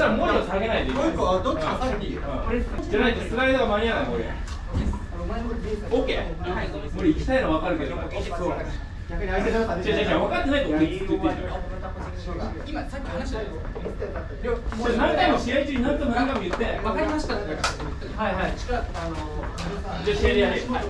したら森を下げないといい。もう一個どっちかうん。じゃないとスライドが間に合わない森オッケー。森行きたいの分かるけど。そう。逆に相手の方さ違う違う違う分かってないと俺っ言ってる今さっき話したよ。何回も試合中に何回も何回も言って。わかりましたはいはい。あのじゃあ試合でやれ。はい